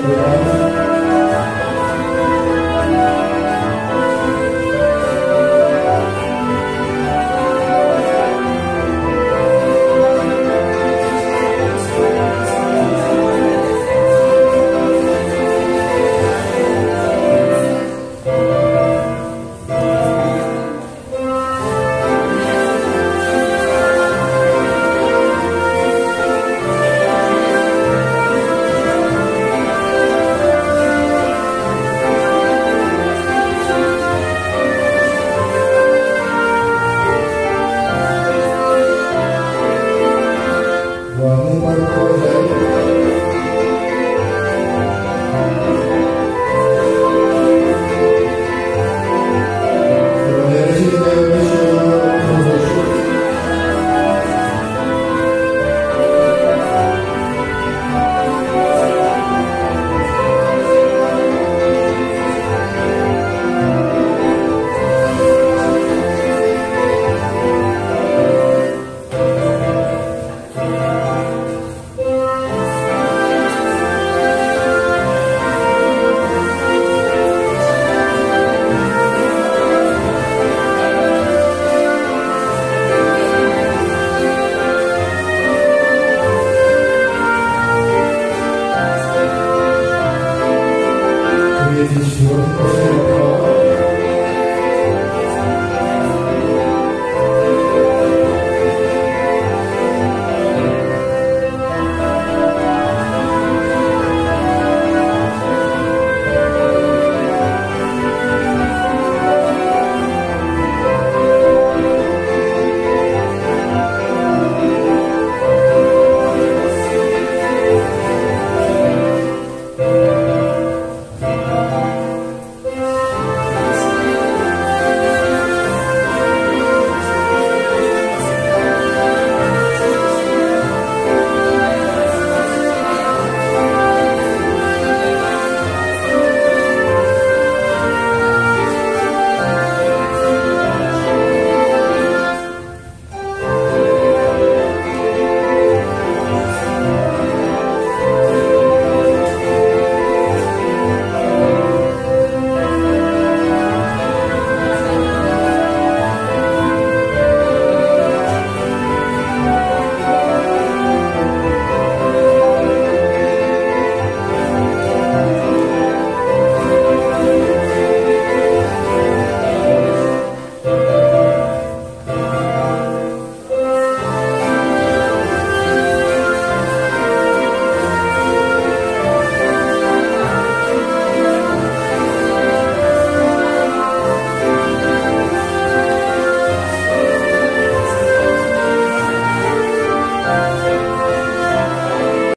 Lord.